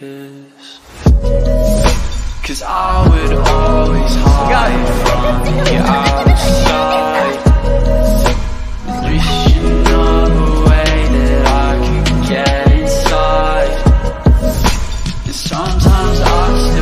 this Cause I would always hide from the outside. Wishing of a way that I could get inside. And sometimes I